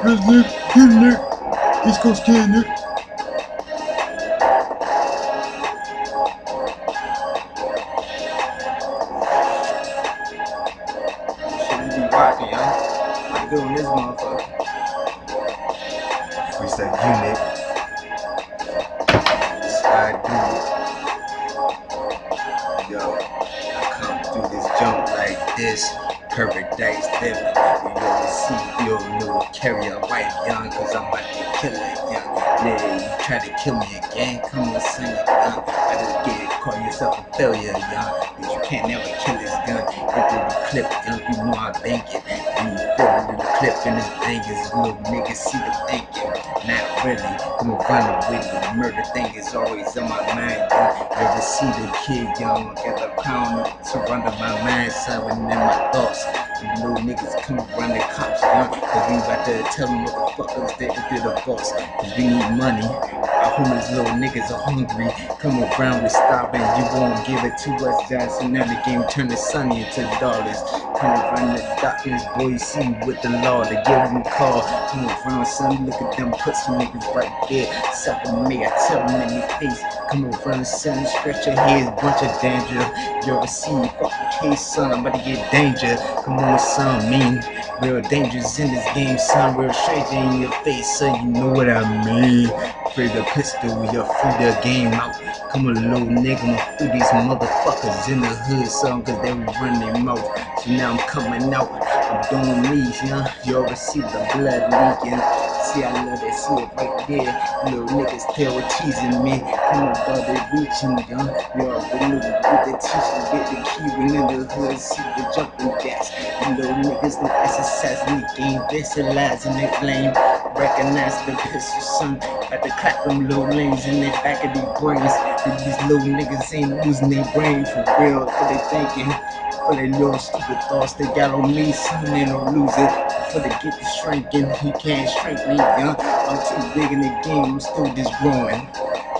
Chris Nick, we be rocking, young. Doing this motherfucker. Freestyle unit. That's I do. Yo, I come through this jump like this. Paradise living. You ever see your little carrier white young, cause I'm about to kill it young. Yeah, you try to kill me again, come and sing it young. I just get it, call yourself a failure young. You can't never kill this gun. Into the clip, young, you know I bank it. It in the clip and it's bangers. Little niggas see the thinking. Not really, come away with the murder thing is always on my mind. You ever see the kid young, got the crown surrounding my mind, and in my thoughts. You know niggas come around the cops, young, cause we about to tell them motherfuckers that they're the boss, cause we need money. Homeless little niggas are hungry. Come around with stopping, you won't give it to us. Now the game turn the sunny into dollars. Come around the darkness, boy, see with the law, they give them a call. Come around, son, look at them pussy niggas right there. Suck on me, I tell them in their face. Come around, son, stretch your head, bunch of danger. You ever see fucking case, son? I'm about to get danger. Come on, son, mean. Real dangerous in this game, son. Real stranger in your face, son. You know what I mean. Free the pistol, you're free the game out. Come on, little nigga, I'ma free these motherfuckers in the hood, son, cause they run their mouth. So now I'm coming out, I'm doing me, yeah. You ever see the blood leaking? See, I love that, see it right there. Little niggas still teasing me. Come on, dog, they reaching, young. You already know get the teaching, get the key, when in the hood, see the jumping gas. Little niggas no SSS, we game visualizing the flame. Recognize the pistol, son. Got to clap them little lanes in their back of their brains. And these little niggas ain't losing their brains for real, for they thinking. For their little stupid thoughts they got on me, son, they don't lose it. For they get to shrinking, he can't shrink me, young. I'm too big in the game, I'm still just growing.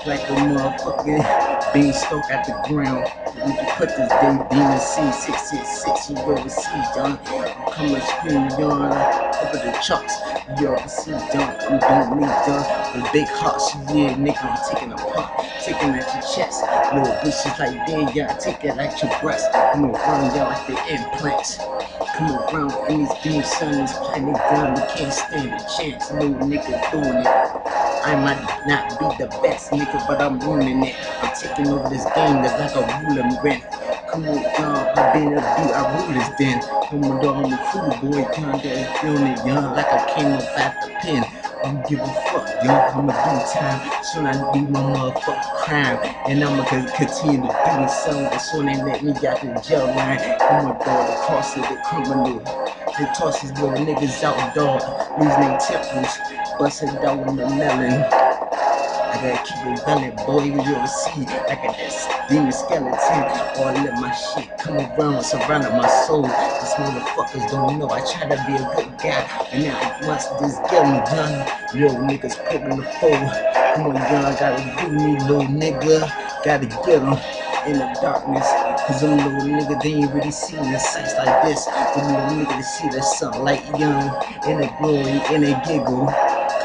Like a motherfucking beanstalk at the ground. We can put this damn demon C666 you ever see, John. I'm coming screaming, young, over the chucks. Yo, ever see? I'm doing me, John. The big hearts, yeah, nigga, I'm taking a pop. Taking at your chest. Little bitches like that, yeah, I take it at your breast. Gonna run y'all like the implants. Come around in these game, son, this planet down. We can't stand a chance, little nigga doing it. I might not be the best nigga, but I'm ruining it. I'm taking over this game that's like a ruler rent. Come on, dog, I've been a dude, I this den. Come on, dog, I'm a cool boy, kinda feeling it young, like I came up at the pen. I don't give a fuck, young, I'ma do time. Soon I do my motherfucking crime. And I'ma continue to do it so soon they let me out the jail line. Oh Come on, dog, the cost of the criminal. They toss these little niggas out, dog, losing their temples, busting down with the melon. I gotta keep it valid, boy. You ever see? I got that demon skeleton. I let my shit come around, surrounding my soul. These motherfuckers don't know I try to be a good guy, and now I must just get me done. Little niggas poking the foe. Come on, young, gotta do me, little nigga. Gotta get 'em in the darkness. Cause them little nigga, they ain't really seen the sights like this. Them little nigga, they see the sunlight young, and they glory, and they giggle.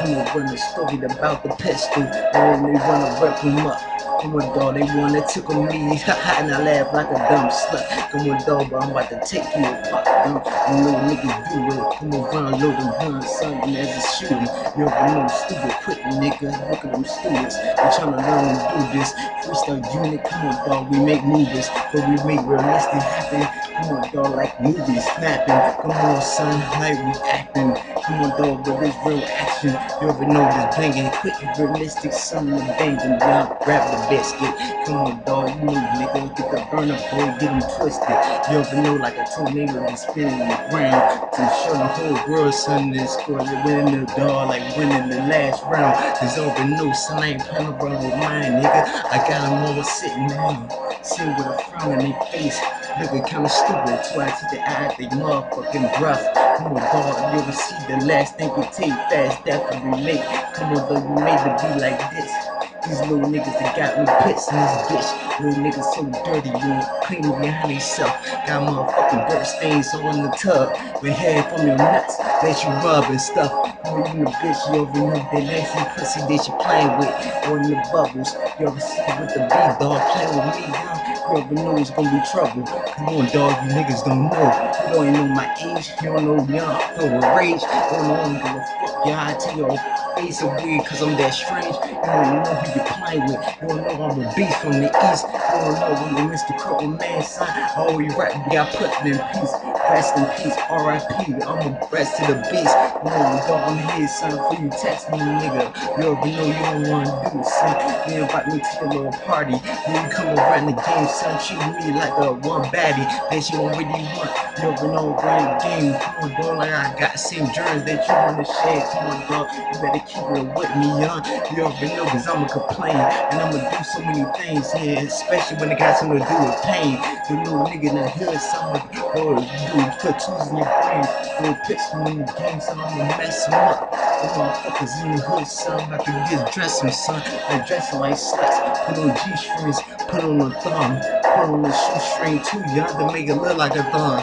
On, run the story about the pistol, and they wanna rep him up. Come on, dog, they wanna tickle me, and I laugh like a dumb slut. Come on, dog, but I'm about to take you apart. You little niggas do it. Come around, load them guns, son, and as a shooting. You know stupid quick, nigga? Look at them students, they to learn to do this. Freestyle unit, come on, dog, we make movies, but we make realistic happen. Come on, dog, like movies snapping. Come on, son, like we acting. Come on, dog, but it's real action. You ever know this banging, quick, realistic, the banging, grab the biscuit. Come on, dog, you know, nigga, get the burner, boy, get them twisted. You ever know, like a tornado be spinning the ground to show the whole world, son, this score, they winning the dog, like winning the last round. Cause you ever know, son, I ain't playing around with mine, nigga. I got them all sitting down, sitting with a frown on their face, looking kinda stupid. Twice to the eye, they motherfucking breath. Come on, dog, you ever see the last thing you take fast, can relate. Come on, though, you made to be like this. These little niggas that got me pissed in this bitch. Little niggas so dirty, you know, clean behind themself. Got motherfucking dirt stains all in the tub. With hair from your nuts that you rub and stuff. You the bitch, you over know that nasty pussy that you playing with. Or in the bubbles. You ever see with the big dog playing with me, huh? You ever know it's gonna be trouble. Come on, dog, you niggas don't know. You don't know my age. You don't know young, filled with rage. You don't know give a fuck, y'all. I tell your face so weird cause I'm that strange. You don't know who you're playing with. You don't know I'm a beast from the east. You don't know I'm the Mr. Cripple Man, son. Always rap, got put in peace. Rest in peace, R.I.P. I'm a rest to the beast. Know, dog, I'm here, son, for you text me, nigga. You already know you don't wanna do it, son. You invite me to your little party. Then you come around the game, son, treat me like a one baddie that you really want. You already know run the game. Come on, dog, like I got the same germs that you wanna share. Come on, dog, you better keep it with me, young. You already know, cause I'ma complain. And I'ma do so many things here, especially when it got something to do with pain. You little nigga in the hood, someone or do tattoos in your brain. Little picture in the game, so I'ma mess him up. The motherfuckers in the hood, son, about to get dressed, dressing, son. Like dressing like sluts. Put on G strings, put on a thumb, put on a shoestring too, y'all to make it look like a thong.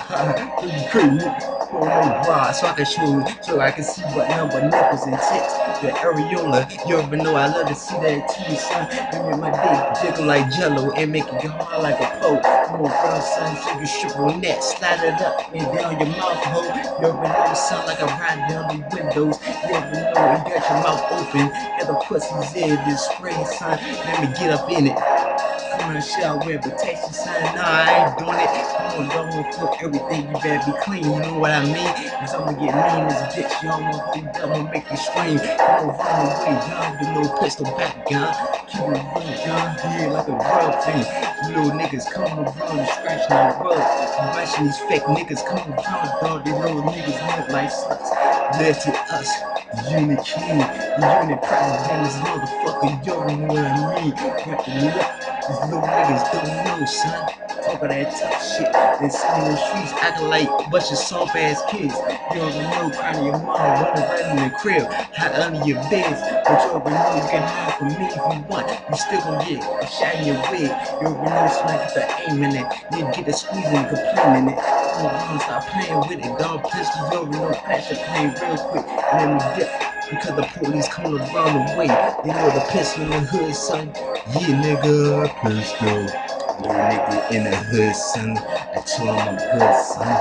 Crazy. Put on no bra so I can show so I can see what number nipples and tits. The areola, you ever know I love to see that too, son. And make my dick jiggle like jello and make it go hard like a pole. Come on, bro, son, so you on that, slide it up and down your mouth hole. You ever know it sound like a ride down the windows. You ever know you got your mouth open, and the pussy's in this spray, son. Let me get up in it. On, shit, I wear protection sign. Nah, I ain't doing it. Come on, dog, I'ma fuck everything. You better be clean. You know what I mean? Cause I'ma get mean as a bitch. Y'all wanna hold up, I'ma make you scream. On, run away, gun. The little pistol back gun. Keep it real, gun. Yeah, like a real thing. You little niggas come around and scratching the rug. I'm watching these fake niggas come around, dog. These little niggas look like sluts. Led to us, unit king, unit president, this motherfucker, yo, you know what I mean? Got the look. These little niggas don't know, son. Talk of that tough shit. They sit in the streets acting like a bunch of soft ass kids. You don't know, crying to your mom, running around in the crib, hide under your beds. But you already know you can hide from me if you want. You still gonna get a shot in your wig. You already know, so I get the aim in it. You get the squeezing and complaining it. Come on, stop playing with it. Dog pistol, you already know, pass your plane real quick. And then we dip. Because the police coming around the way. You know the pistol in the hood, son. Yeah, nigga, pistol. Little nigga in the hood, son. I tell him I'm good, son.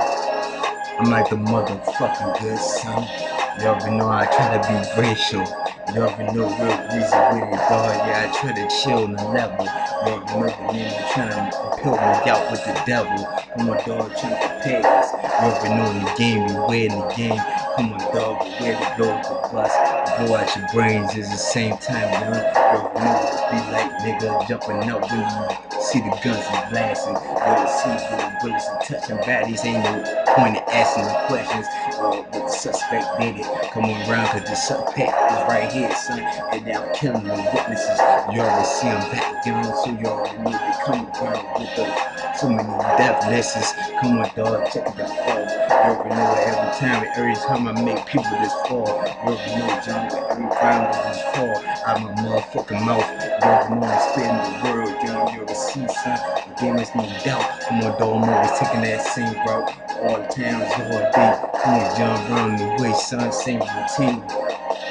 I'm like the motherfucking good son. Already know I try to be racial. You already know real reason it, dog. Yeah, I try to chill on the level. You the name I'm trying to pill me out with the devil. Come on, dog, trying to this. You already know the game, we wear the game. Come on, dog, where the door the bus. Blow out your brains is the same time, young. You what be like, nigga. Jumping up when you see the guns and blasting. You ever see the bullets and touching bodies. Ain't no point in asking the questions. Suspect did it. Come on around, cause the suspect is right here, son. And now killing the witnesses. You already see them back down, so you already know they come around with the so many death lists. Come on, dog, check the fall. You already know every time, every time I make people this fall. You already know, John, every time that this fall, out my motherfucking mouth. You already know I'm spitting the word, John. You already see, son. Game is no doubt. Come on, dog, always taking that same route. All the time, it's all day. Come on, John, round the way, son. Same routine.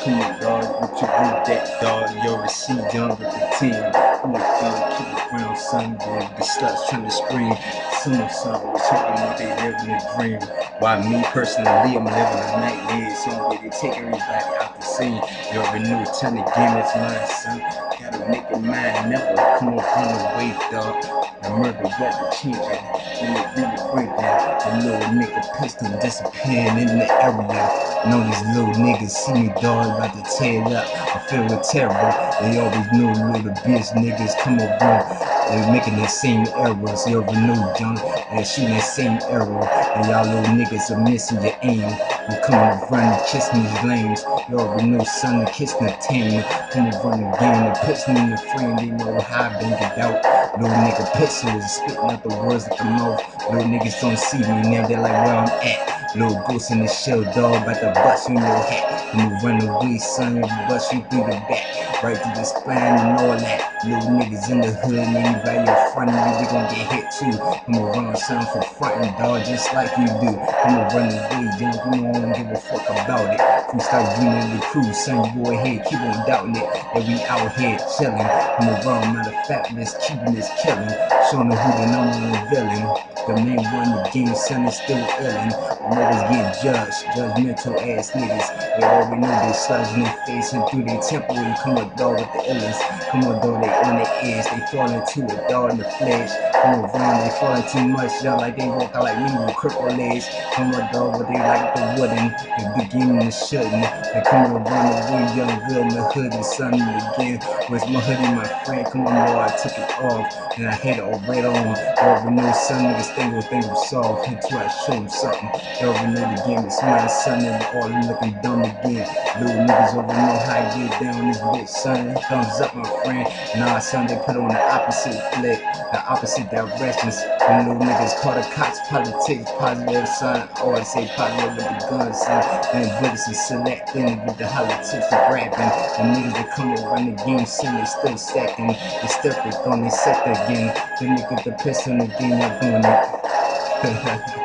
Come on, dog, what you do that, dog? You already see, John, with the team. Come on, John, keep it real, son. Dude, the sluts trying to scream. Some son was talking about they living a dream. While me personally, I'm living a nightmare. So I'm ready to take everybody out the scene. You already know, trying to game is mine, son. Gotta make it mine, never come on the way, dog. The murder weather changing, and it really breaking. The little nigga pistol disappearing in the area. Know these little niggas see me, dog, about to tear up. I feel with terror. They always know little bitch niggas come around. They making that same errors. You already know, John. They shooting that same error. And y'all little niggas are missing your aim. You coming around and kissing these lames. You already know, son, the kissing the team. Come around the game, the pissing in the frame. They know how I been get out. Little nigga pistol is spitting out the words at the mouth. Little niggas don't see me now. They're like, where I'm at. Little ghost in the shell, dog, about to bust you in your hat. I'ma run away, son, bust you through the back. Right through the spine and all that. Little niggas in the hood, and anybody in front of you, we gon' get hit too. I'ma run something for frontin', dog, just like you do. I'ma run away, young, you know, I don't give a fuck about it. Start dreaming the crew, son, you go ahead, keep on doubting it. That we out here chillin'. I'ma run, matter of fact, let's keepin' this killin'. Showing who the number one villain. The main one, the game, son, is still illin'. Niggas get judged, judgmental ass niggas. They already know they face and through their temple. You come up, dog, with the illest. Come on, dog, they on their ears. They fall into it, dog, in the flesh. Come on, dog, they falling too much, y'all like they walk out like me with cripple legs. Come on, dog, but they like the wooden. They beginning to shouldn't. They come on, run away, young girl in the hood and sunny again. Where's my hoodie, my friend? Come on, boy, I took it off. And I had it all right on. Dog, we know some niggas think we'll think we're soft until I show them something. They game is mine, son, and all looking dumb again. Little niggas over know how I get down this bitch, son. Thumbs up, my friend. Nah, son, they put on the opposite flick, the opposite directions. When little niggas call the cops politics, positive, son. Always say positive with the guns, son. Then bullets is selecting with the politics of rapping. The niggas that come around the game, son, they still stacking. They still on they set again. The nigga the piss on the game, not doing it.